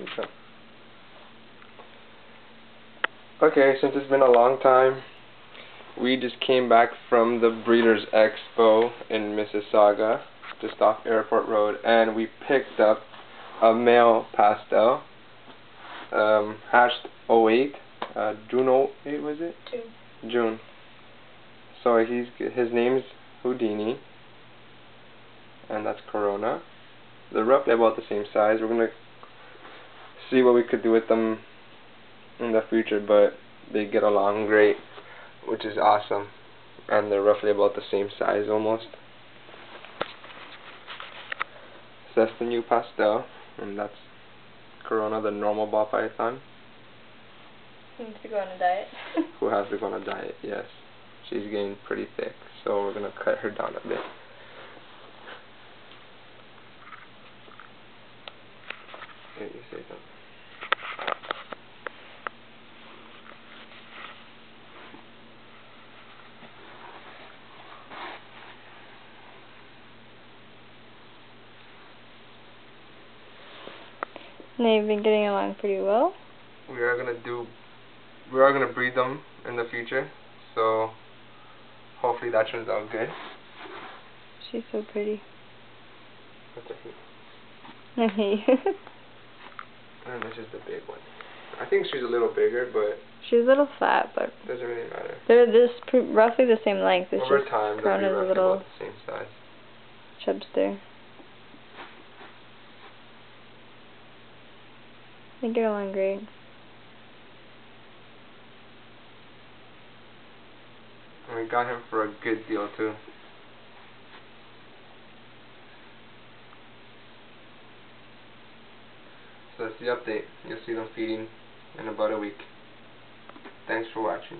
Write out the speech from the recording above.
Okay. Okay, since it's been a long time, we just came back from the Breeders' Expo in Mississauga, just off Airport Road, and we picked up a male pastel, um, hatched 08, uh, June 08 was it? June. June. So he's his name's Houdini, and that's Corona. They're roughly about the same size. We're gonna see what we could do with them in the future, but they get along great, which is awesome. And they're roughly about the same size almost. So that's the new pastel, and that's Corona, the normal ball python. Needs to go on a diet. who has to go on a diet, yes. She's getting pretty thick, so we're gonna cut her down a bit. Here, you say something. They've been getting along pretty well. We are gonna do, we are gonna breed them in the future, so hopefully that turns out good. She's so pretty. What's the heat? I hate you. And this is the big one. I think she's a little bigger, but She's a little fat, but doesn't really matter. they're this pr- roughly the same length. It's Over just time, Corona's a roughly little the same size. chubster. They get along great. And we got him for a good deal too. So that's the update. You'll see them feeding in about a week. Thanks for watching.